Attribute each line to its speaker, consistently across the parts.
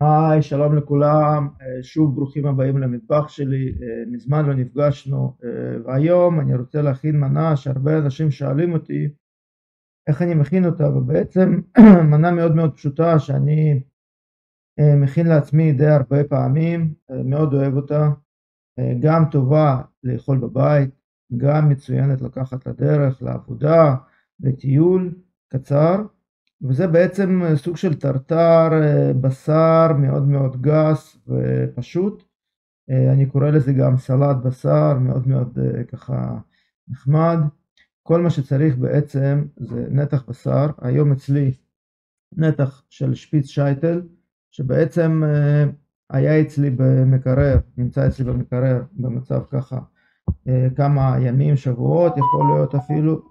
Speaker 1: היי, שלום לכולם, שוב ברוכים הבאים למטבח שלי, מזמן לא נפגשנו. והיום אני רוצה להכין מנה שהרבה אנשים שואלים אותי איך אני מכין אותה ובעצם מנה מאוד מאוד פשוטה שאני מכין לעצמי די הרבה פעמים, מאוד אוהב אותה, גם טובה לאכול בבית, גם מצוינת לקחת לדרך, לעבודה, לטיול קצר וזה בעצם סוג של טרטר בשר מאוד מאוד גס ופשוט, אני קורא לזה גם סלט בשר מאוד מאוד ככה נחמד, כל מה שצריך בעצם זה נתח בשר, היום אצלי נתח של שפיץ שייטל שבעצם היה אצלי במקרר, נמצא אצלי במקרר במצב ככה כמה ימים, שבועות יכול להיות אפילו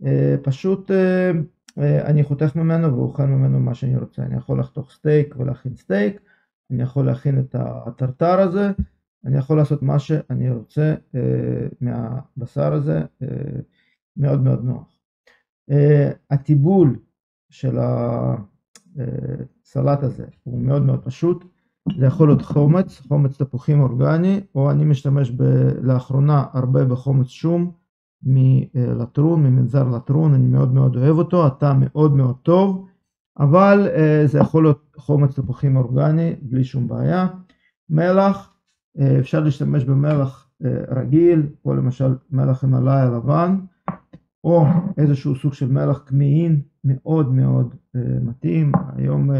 Speaker 1: ופשוט אני חותך ממנו ואוכל ממנו מה שאני רוצה, אני יכול לחתוך סטייק ולהכין סטייק, אני יכול להכין את הטרטר הזה, אני יכול לעשות מה שאני רוצה מהבשר הזה, מאוד מאוד נוח. הטיבול של הסלט הזה הוא מאוד מאוד פשוט, זה יכול להיות חומץ, חומץ תפוחים אורגני, או אני משתמש לאחרונה הרבה בחומץ שום מלטרון, ממנזר לטרון, אני מאוד מאוד אוהב אותו, הטעם מאוד מאוד טוב, אבל זה יכול להיות חומץ תפוחים אורגני בלי שום בעיה. מלח, אפשר להשתמש במלח רגיל, או למשל מלח הימלאיה לבן, או איזשהו סוג של מלח כמהין מאוד מאוד מתאים, היום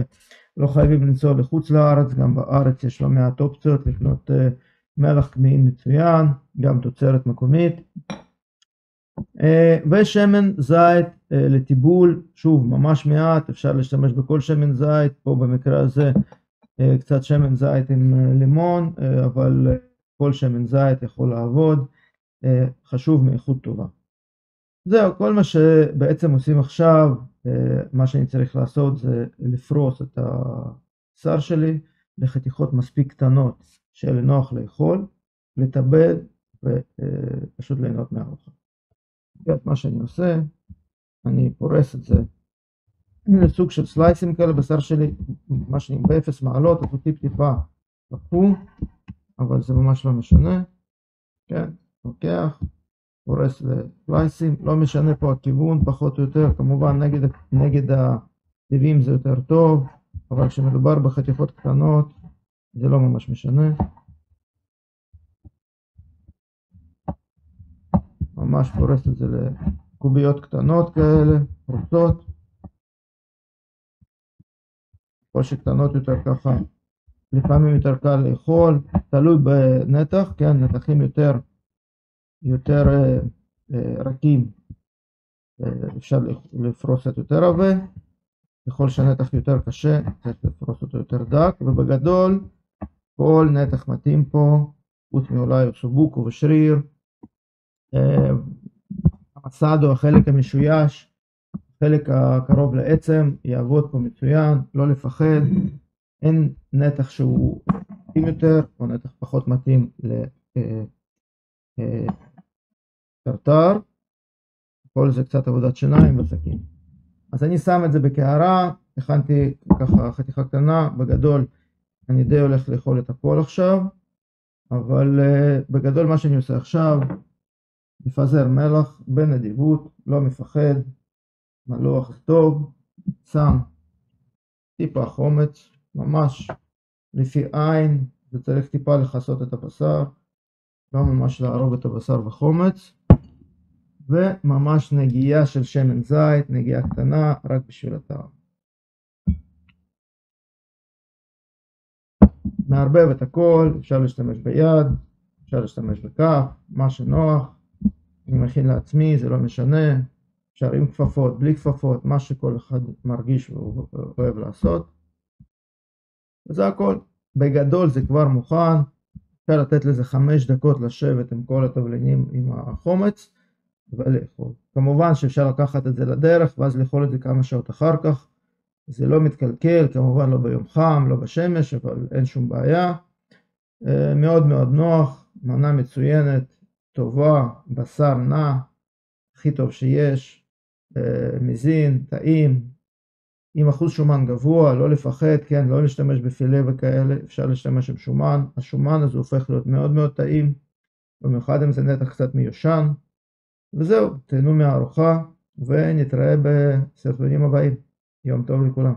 Speaker 1: לא חייבים לנסוע לחוץ לארץ, גם בארץ יש לא מעט אופציות לקנות מלח כמהין מצוין, גם תוצרת מקומית. ושמן זית לטיבול, שוב ממש מעט, אפשר להשתמש בכל שמן זית, פה במקרה הזה קצת שמן זית עם לימון, אבל כל שמן זית יכול לעבוד, חשוב מאיכות טובה. זהו, כל מה שבעצם עושים עכשיו, מה שאני צריך לעשות זה לפרוס את הבשר שלי לחתיכות מספיק קטנות שיהיה נוח לאכול, לטבל ופשוט ליהנות מהאוכל. מה שאני עושה, אני פורס את זה לסוג של סלייסים כאלה, בשר שלי, מה שאני באפס מעלות, הוא טיפ טיפה קפוא, אבל זה ממש לא משנה, כן, לוקח, פורס לסלייסים, לא משנה פה הכיוון, פחות או יותר, כמובן נגד, נגד הטבעים זה יותר טוב, אבל כשמדובר בחתיכות קטנות זה לא ממש משנה. ממש פורס את זה לקוביות קטנות כאלה, פרוסות. ככל שקטנות יותר ככה, לפעמים יותר קל לאכול, תלוי בנתח, כן, נתחים יותר, יותר אה, אה, רכים, אה, אפשר לפרוס את יותר עבה, ככל שהנתח יותר קשה, צריך לפרוס אותו יותר דק, ובגדול כל נתח מתאים פה, חוץ מאולי סובוקו ושריר, המסד החלק המשויש, החלק הקרוב לעצם, יעבוד פה מצוין, לא לפחד, אין נתח שהוא מתאים יותר או נתח פחות מתאים לטרטר, כל זה קצת עבודת שיניים בסכין. אז אני שם את זה בקערה, הכנתי ככה חתיכה קטנה, בגדול אני די הולך לאכול את הכל עכשיו, אבל בגדול מה שאני עושה עכשיו מפזר מלח בנדיבות, לא מפחד, מלוח טוב, שם טיפה חומץ, ממש לפי עין, זה צריך טיפה לכסות את הבשר, לא ממש להרוג את הבשר בחומץ, וממש נגיעה של שמן זית, נגיעה קטנה, רק בשביל הטעם. מערבב את הכל, אפשר להשתמש ביד, אפשר להשתמש בכף, מה שנוח. אני מכין לעצמי, זה לא משנה, אפשר עם כפפות, בלי כפפות, מה שכל אחד מרגיש ואוהב לעשות. וזה הכל. בגדול זה כבר מוכן, אפשר לתת לזה חמש דקות לשבת עם כל התבלינים עם החומץ ולאכול. כמובן שאפשר לקחת את זה לדרך ואז לאכול את זה כמה שעות אחר כך. זה לא מתקלקל, כמובן לא ביום חם, לא בשמש, אבל אין שום בעיה. אה, מאוד מאוד נוח, מנה מצוינת, טובה, בשר נע, הכי טוב שיש, מזין, טעים, עם אחוז שומן גבוה, לא לפחד, כן, לא להשתמש בפילה וכאלה, אפשר להשתמש עם שומן, השומן הזה הופך להיות מאוד מאוד טעים, במיוחד אם זה נתח קצת מיושן, וזהו, תהנו מהארוחה ונתראה בסרטונים הבאים, יום טוב לכולם.